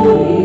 Holy.